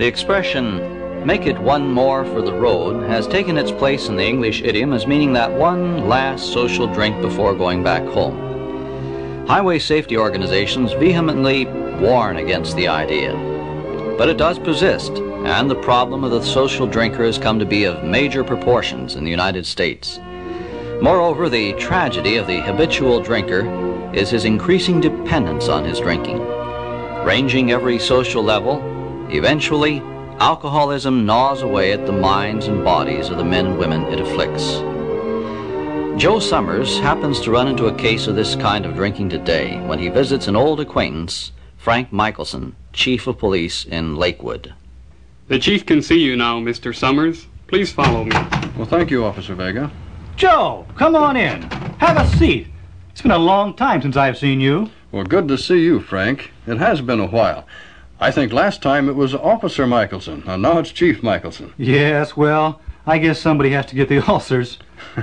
The expression, make it one more for the road, has taken its place in the English idiom as meaning that one last social drink before going back home. Highway safety organizations vehemently warn against the idea. But it does persist, and the problem of the social drinker has come to be of major proportions in the United States. Moreover, the tragedy of the habitual drinker is his increasing dependence on his drinking. Ranging every social level, Eventually, alcoholism gnaws away at the minds and bodies of the men and women it afflicts. Joe Summers happens to run into a case of this kind of drinking today when he visits an old acquaintance, Frank Michelson, Chief of Police in Lakewood. The chief can see you now, Mr. Summers. Please follow me. Well, thank you, Officer Vega. Joe, come on in. Have a seat. It's been a long time since I've seen you. Well, good to see you, Frank. It has been a while. I think last time it was Officer Michelson, and now it's Chief Michelson. Yes, well, I guess somebody has to get the ulcers.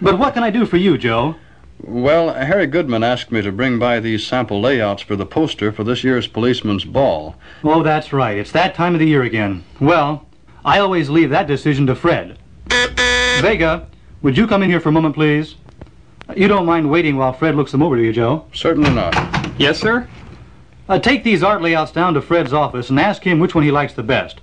but what can I do for you, Joe? Well, Harry Goodman asked me to bring by these sample layouts for the poster for this year's policeman's ball. Oh, that's right. It's that time of the year again. Well, I always leave that decision to Fred. Vega, would you come in here for a moment, please? You don't mind waiting while Fred looks them over to you, Joe? Certainly not. Yes, sir? Uh, take these art layouts down to Fred's office and ask him which one he likes the best.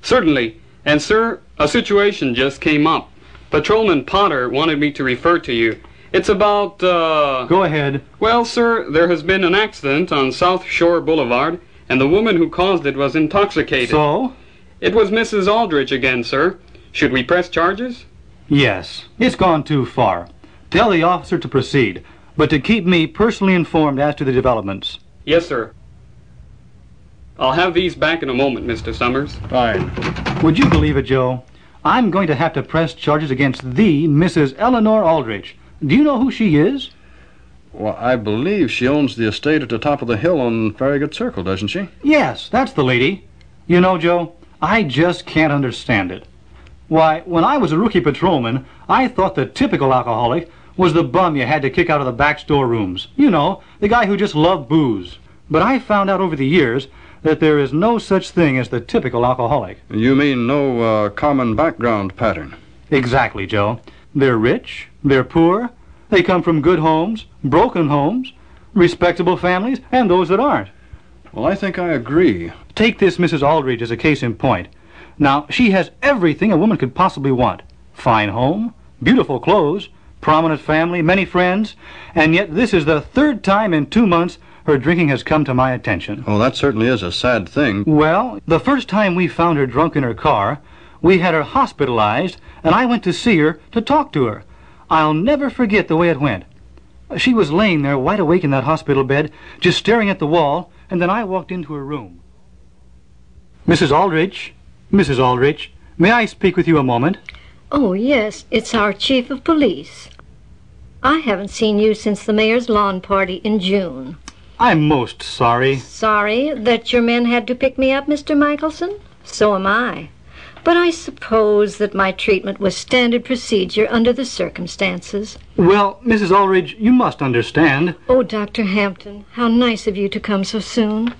Certainly. And, sir, a situation just came up. Patrolman Potter wanted me to refer to you. It's about, uh... Go ahead. Well, sir, there has been an accident on South Shore Boulevard, and the woman who caused it was intoxicated. So? It was Mrs. Aldrich again, sir. Should we press charges? Yes. It's gone too far. Tell the officer to proceed, but to keep me personally informed as to the developments. Yes, sir. I'll have these back in a moment, Mr. Summers. Fine. Would you believe it, Joe? I'm going to have to press charges against the Mrs. Eleanor Aldrich. Do you know who she is? Well, I believe she owns the estate at the top of the hill on Farragut Circle, doesn't she? Yes, that's the lady. You know, Joe, I just can't understand it. Why, when I was a rookie patrolman, I thought the typical alcoholic was the bum you had to kick out of the back storerooms. You know, the guy who just loved booze. But I found out over the years that there is no such thing as the typical alcoholic. You mean no uh, common background pattern? Exactly, Joe. They're rich, they're poor, they come from good homes, broken homes, respectable families, and those that aren't. Well, I think I agree. Take this Mrs. Aldrich as a case in point. Now, she has everything a woman could possibly want. Fine home, beautiful clothes, prominent family, many friends, and yet this is the third time in two months her drinking has come to my attention. Oh, that certainly is a sad thing. Well, the first time we found her drunk in her car, we had her hospitalized, and I went to see her to talk to her. I'll never forget the way it went. She was laying there wide awake in that hospital bed, just staring at the wall, and then I walked into her room. Mrs. Aldrich, Mrs. Aldrich, may I speak with you a moment? Oh, yes, it's our chief of police. I haven't seen you since the mayor's lawn party in June. I'm most sorry. Sorry that your men had to pick me up, Mr. Michelson? So am I. But I suppose that my treatment was standard procedure under the circumstances. Well, Mrs. Aldrich, you must understand. Oh, Dr. Hampton, how nice of you to come so soon.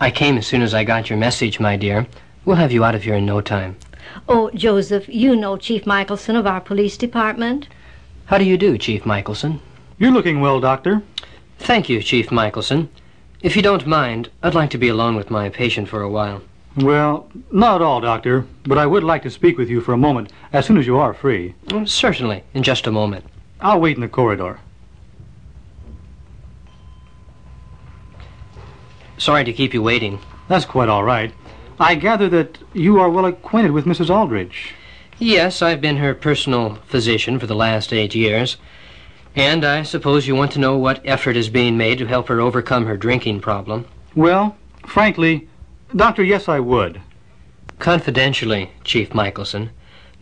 I came as soon as I got your message, my dear. We'll have you out of here in no time. Oh, Joseph, you know Chief Michelson of our police department. How do you do, Chief Michelson? You're looking well, Doctor. Thank you, Chief Michelson. If you don't mind, I'd like to be alone with my patient for a while. Well, not at all, Doctor, but I would like to speak with you for a moment as soon as you are free. Oh, certainly, in just a moment. I'll wait in the corridor. Sorry to keep you waiting. That's quite all right. I gather that you are well acquainted with Mrs. Aldrich. Yes, I've been her personal physician for the last eight years. And I suppose you want to know what effort is being made to help her overcome her drinking problem. Well, frankly, Doctor, yes, I would. Confidentially, Chief Michelson,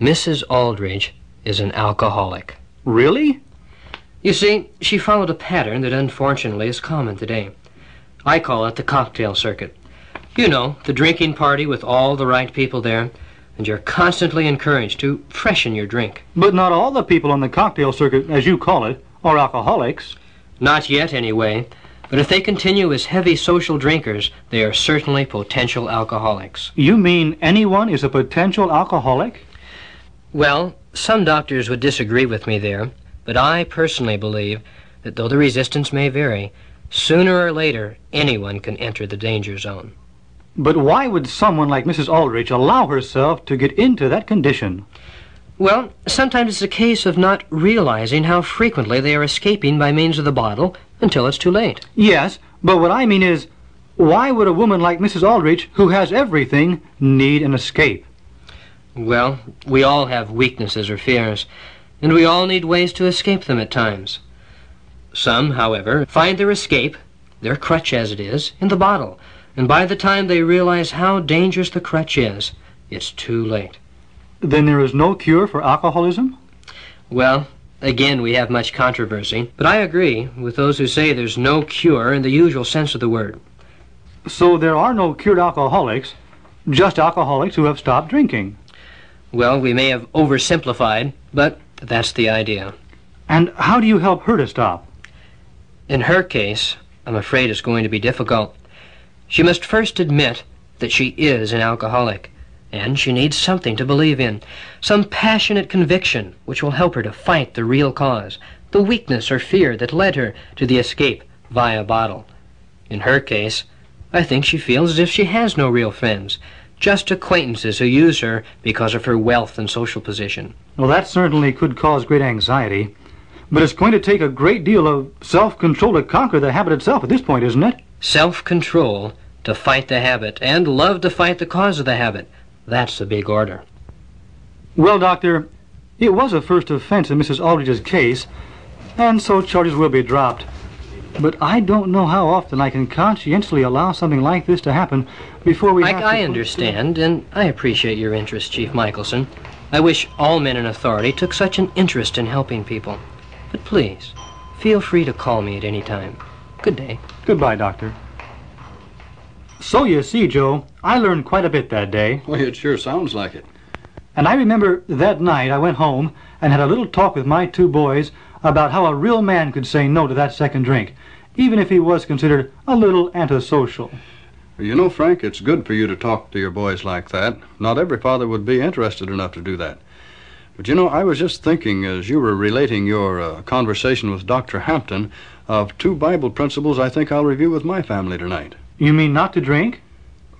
Mrs. Aldrich is an alcoholic. Really? You see, she followed a pattern that unfortunately is common today. I call it the cocktail circuit. You know, the drinking party with all the right people there, and you're constantly encouraged to freshen your drink. But not all the people on the cocktail circuit, as you call it, are alcoholics. Not yet, anyway. But if they continue as heavy social drinkers, they are certainly potential alcoholics. You mean anyone is a potential alcoholic? Well, some doctors would disagree with me there, but I personally believe that though the resistance may vary, sooner or later anyone can enter the danger zone. But why would someone like Mrs. Aldrich allow herself to get into that condition? Well, sometimes it's a case of not realizing how frequently they are escaping by means of the bottle until it's too late. Yes, but what I mean is, why would a woman like Mrs. Aldrich, who has everything, need an escape? Well, we all have weaknesses or fears, and we all need ways to escape them at times. Some, however, find their escape, their crutch as it is, in the bottle, and by the time they realize how dangerous the crutch is, it's too late. Then there is no cure for alcoholism? Well, again, we have much controversy, but I agree with those who say there's no cure in the usual sense of the word. So there are no cured alcoholics, just alcoholics who have stopped drinking. Well, we may have oversimplified, but that's the idea. And how do you help her to stop? In her case, I'm afraid it's going to be difficult. She must first admit that she is an alcoholic, and she needs something to believe in, some passionate conviction which will help her to fight the real cause, the weakness or fear that led her to the escape via bottle. In her case, I think she feels as if she has no real friends, just acquaintances who use her because of her wealth and social position. Well, that certainly could cause great anxiety. But it's going to take a great deal of self-control to conquer the habit itself at this point, isn't it? Self-control to fight the habit, and love to fight the cause of the habit. That's the big order. Well, Doctor, it was a first offense in Mrs. Aldrich's case, and so charges will be dropped. But I don't know how often I can conscientiously allow something like this to happen before we I, have to... I understand, and I appreciate your interest, Chief Michelson. I wish all men in authority took such an interest in helping people. But please, feel free to call me at any time. Good day. Goodbye, Doctor. So you see, Joe, I learned quite a bit that day. Well, it sure sounds like it. And I remember that night I went home and had a little talk with my two boys about how a real man could say no to that second drink, even if he was considered a little antisocial. You know, Frank, it's good for you to talk to your boys like that. Not every father would be interested enough to do that. But you know, I was just thinking as you were relating your uh, conversation with Dr. Hampton of two Bible principles I think I'll review with my family tonight. You mean not to drink?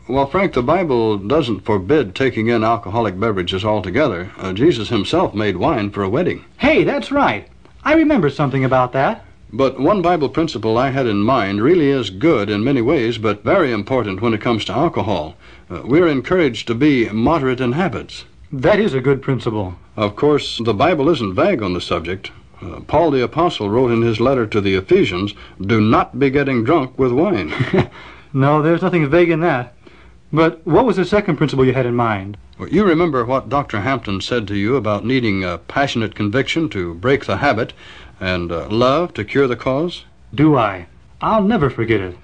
Well, Frank, the Bible doesn't forbid taking in alcoholic beverages altogether. Uh, Jesus himself made wine for a wedding. Hey, that's right. I remember something about that. But one Bible principle I had in mind really is good in many ways, but very important when it comes to alcohol. Uh, we're encouraged to be moderate in habits. That is a good principle. Of course, the Bible isn't vague on the subject. Uh, Paul the Apostle wrote in his letter to the Ephesians, Do not be getting drunk with wine. No, there's nothing vague in that. But what was the second principle you had in mind? Well, you remember what Dr. Hampton said to you about needing a passionate conviction to break the habit and uh, love to cure the cause? Do I? I'll never forget it.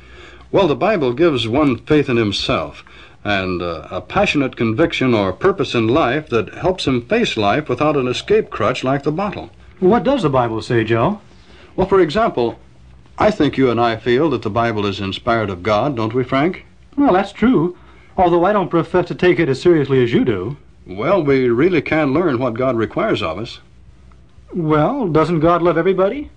Well, the Bible gives one faith in himself and uh, a passionate conviction or purpose in life that helps him face life without an escape crutch like the bottle. What does the Bible say, Joe? Well, for example, I think you and I feel that the Bible is inspired of God, don't we, Frank? Well, that's true. Although I don't profess to take it as seriously as you do. Well, we really can learn what God requires of us. Well, doesn't God love everybody?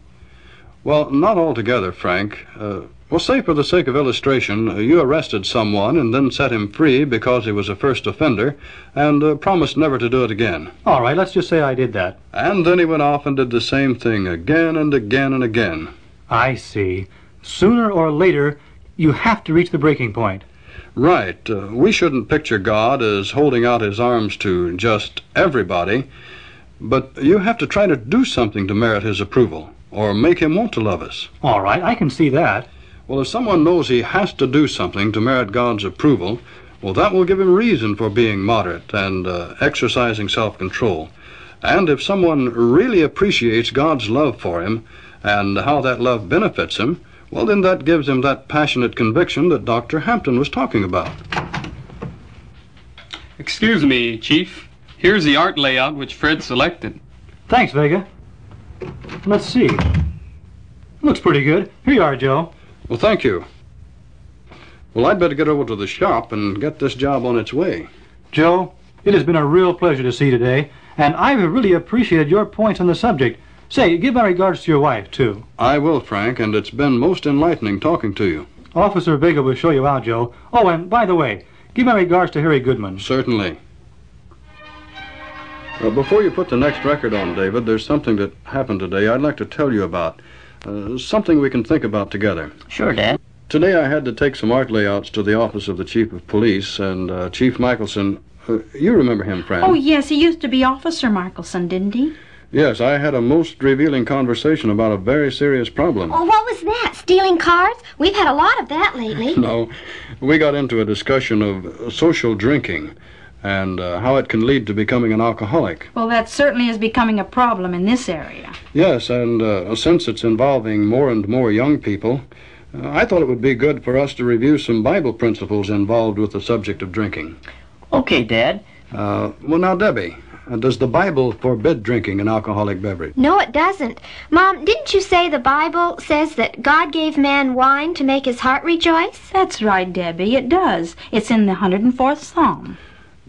Well, not altogether, Frank. Uh, well, say for the sake of illustration, uh, you arrested someone and then set him free because he was a first offender and uh, promised never to do it again. All right, let's just say I did that. And then he went off and did the same thing again and again and again. I see. Sooner or later, you have to reach the breaking point. Right. Uh, we shouldn't picture God as holding out his arms to just everybody, but you have to try to do something to merit his approval or make him want to love us. All right, I can see that. Well, if someone knows he has to do something to merit God's approval, well, that will give him reason for being moderate and uh, exercising self control. And if someone really appreciates God's love for him and how that love benefits him, well, then that gives him that passionate conviction that Dr. Hampton was talking about. Excuse me, Chief. Here's the art layout which Fred selected. Thanks, Vega. Let's see. Looks pretty good. Here you are, Joe. Well, thank you. Well, I'd better get over to the shop and get this job on its way. Joe, it has been a real pleasure to see you today, and I've really appreciated your points on the subject. Say, give my regards to your wife, too. I will, Frank, and it's been most enlightening talking to you. Officer Vega will show you out, Joe. Oh, and by the way, give my regards to Harry Goodman. Certainly. Uh, before you put the next record on, David, there's something that happened today I'd like to tell you about. Uh, something we can think about together. Sure, Dad. Today I had to take some art layouts to the office of the Chief of Police, and uh, Chief Michelson, uh, you remember him, friend? Oh, yes, he used to be Officer Michelson, didn't he? Yes, I had a most revealing conversation about a very serious problem. Oh, what was that? Stealing cars? We've had a lot of that lately. No, we got into a discussion of uh, social drinking and uh, how it can lead to becoming an alcoholic. Well, that certainly is becoming a problem in this area. Yes, and uh, since it's involving more and more young people, uh, I thought it would be good for us to review some Bible principles involved with the subject of drinking. Okay, Dad. Uh, well, now, Debbie, uh, does the Bible forbid drinking an alcoholic beverage? No, it doesn't. Mom, didn't you say the Bible says that God gave man wine to make his heart rejoice? That's right, Debbie, it does. It's in the 104th Psalm.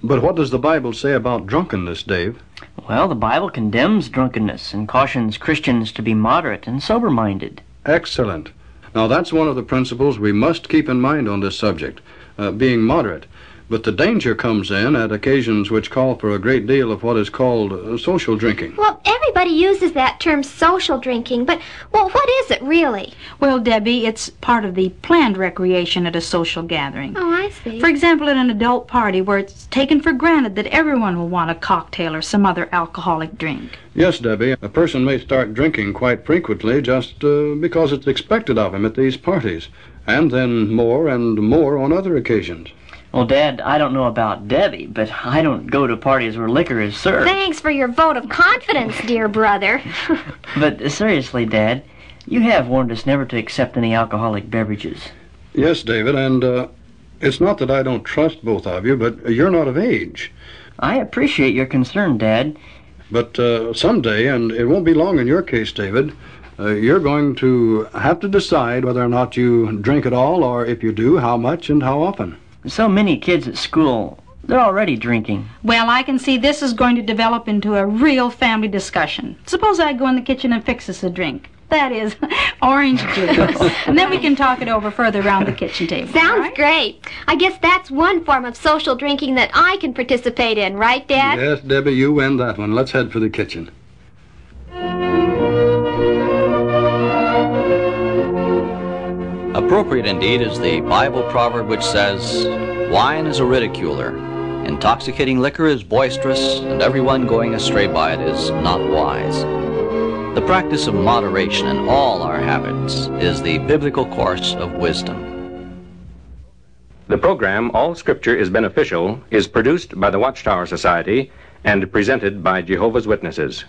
But what does the Bible say about drunkenness, Dave? Well, the Bible condemns drunkenness and cautions Christians to be moderate and sober minded. Excellent. Now, that's one of the principles we must keep in mind on this subject uh, being moderate. But the danger comes in at occasions which call for a great deal of what is called uh, social drinking. Well, everybody uses that term social drinking, but, well, what is it really? Well, Debbie, it's part of the planned recreation at a social gathering. Oh, I see. For example, at an adult party where it's taken for granted that everyone will want a cocktail or some other alcoholic drink. Yes, Debbie, a person may start drinking quite frequently just uh, because it's expected of him at these parties, and then more and more on other occasions. Well, Dad, I don't know about Debbie, but I don't go to parties where liquor is served. Thanks for your vote of confidence, dear brother. But seriously, Dad, you have warned us never to accept any alcoholic beverages. Yes, David, and uh, it's not that I don't trust both of you, but you're not of age. I appreciate your concern, Dad. But uh, someday, and it won't be long in your case, David, uh, you're going to have to decide whether or not you drink at all, or if you do, how much and how often. So many kids at school, they're already drinking. Well, I can see this is going to develop into a real family discussion. Suppose I go in the kitchen and fix us a drink. That is, orange juice. and then we can talk it over further around the kitchen table. Sounds right? great. I guess that's one form of social drinking that I can participate in, right, Dad? Yes, Debbie, you win that one. Let's head for the kitchen. Appropriate indeed is the Bible proverb which says, Wine is a ridiculer, intoxicating liquor is boisterous, and everyone going astray by it is not wise. The practice of moderation in all our habits is the biblical course of wisdom. The program, All Scripture is Beneficial, is produced by the Watchtower Society and presented by Jehovah's Witnesses.